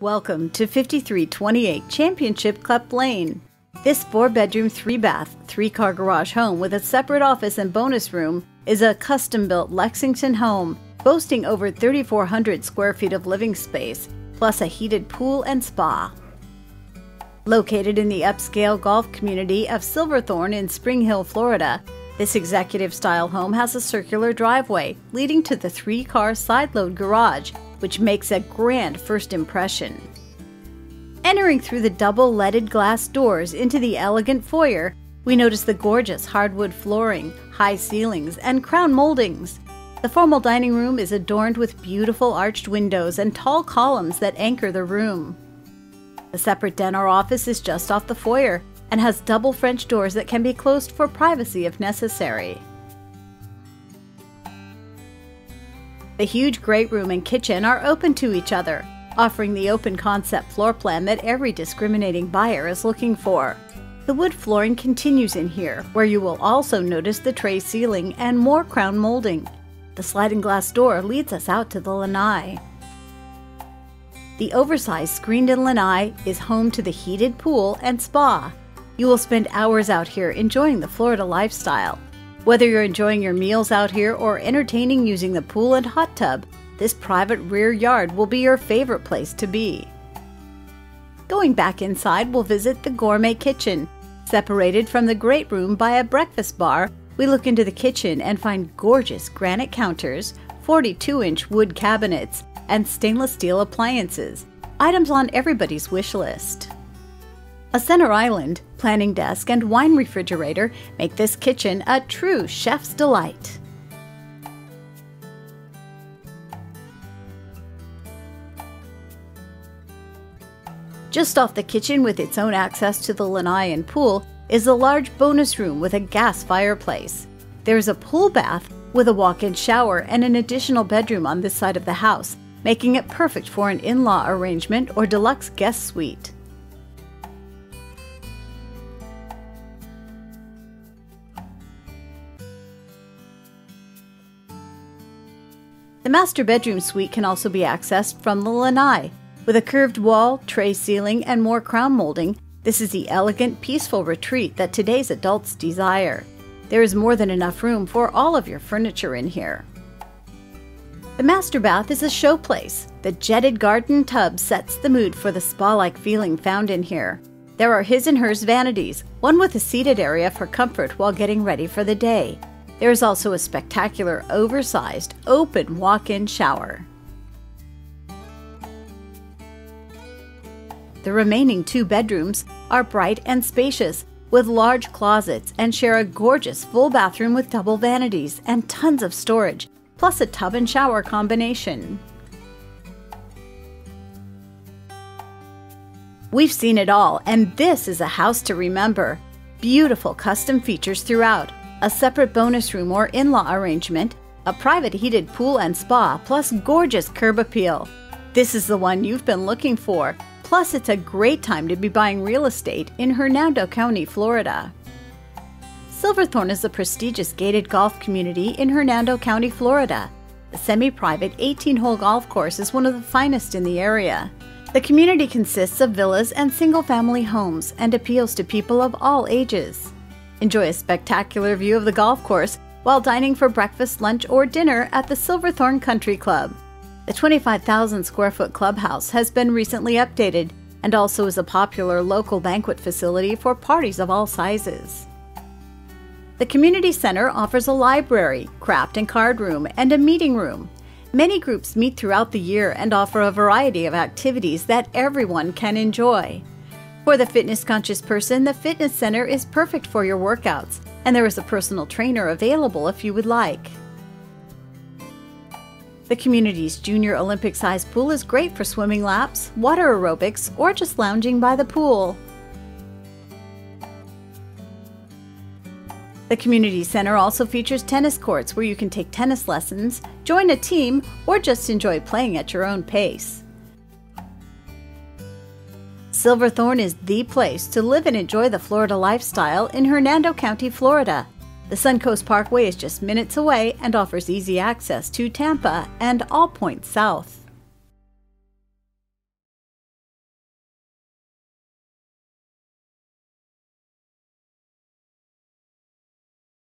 Welcome to 5328 Championship Cup Lane. This four bedroom, three bath, three car garage home with a separate office and bonus room is a custom built Lexington home boasting over 3,400 square feet of living space, plus a heated pool and spa. Located in the upscale golf community of Silverthorne in Spring Hill, Florida, this executive style home has a circular driveway leading to the three car side load garage which makes a grand first impression. Entering through the double leaded glass doors into the elegant foyer, we notice the gorgeous hardwood flooring, high ceilings, and crown moldings. The formal dining room is adorned with beautiful arched windows and tall columns that anchor the room. The separate den or office is just off the foyer and has double French doors that can be closed for privacy if necessary. The huge great room and kitchen are open to each other, offering the open concept floor plan that every discriminating buyer is looking for. The wood flooring continues in here, where you will also notice the tray ceiling and more crown molding. The sliding glass door leads us out to the lanai. The oversized screened-in lanai is home to the heated pool and spa. You will spend hours out here enjoying the Florida lifestyle. Whether you're enjoying your meals out here or entertaining using the pool and hot tub, this private rear yard will be your favorite place to be. Going back inside, we'll visit the gourmet kitchen. Separated from the great room by a breakfast bar, we look into the kitchen and find gorgeous granite counters, 42 inch wood cabinets, and stainless steel appliances, items on everybody's wish list. A center island, planning desk, and wine refrigerator make this kitchen a true chef's delight. Just off the kitchen with its own access to the lanai and pool is a large bonus room with a gas fireplace. There's a pool bath with a walk-in shower and an additional bedroom on this side of the house, making it perfect for an in-law arrangement or deluxe guest suite. The master bedroom suite can also be accessed from the lanai. With a curved wall, tray ceiling, and more crown molding, this is the elegant, peaceful retreat that today's adults desire. There is more than enough room for all of your furniture in here. The master bath is a showplace. The jetted garden tub sets the mood for the spa-like feeling found in here. There are his and hers vanities, one with a seated area for comfort while getting ready for the day. There is also a spectacular, oversized, open walk in shower. The remaining two bedrooms are bright and spacious, with large closets, and share a gorgeous full bathroom with double vanities and tons of storage, plus a tub and shower combination. We've seen it all, and this is a house to remember. Beautiful custom features throughout, a separate bonus room or in law arrangement, a private heated pool and spa, plus gorgeous curb appeal. This is the one you've been looking for. Plus, it's a great time to be buying real estate in Hernando County, Florida. Silverthorne is a prestigious gated golf community in Hernando County, Florida. The semi private 18 hole golf course is one of the finest in the area. The community consists of villas and single family homes and appeals to people of all ages. Enjoy a spectacular view of the golf course while dining for breakfast, lunch, or dinner at the Silverthorne Country Club. The 25,000 square foot clubhouse has been recently updated and also is a popular local banquet facility for parties of all sizes. The community center offers a library, craft and card room, and a meeting room. Many groups meet throughout the year and offer a variety of activities that everyone can enjoy. For the fitness conscious person, the fitness center is perfect for your workouts, and there is a personal trainer available if you would like. The community's junior Olympic sized pool is great for swimming laps, water aerobics, or just lounging by the pool. The community center also features tennis courts where you can take tennis lessons, join a team, or just enjoy playing at your own pace. Silverthorne is the place to live and enjoy the Florida lifestyle in Hernando County, Florida. The Suncoast Parkway is just minutes away and offers easy access to Tampa and all points south.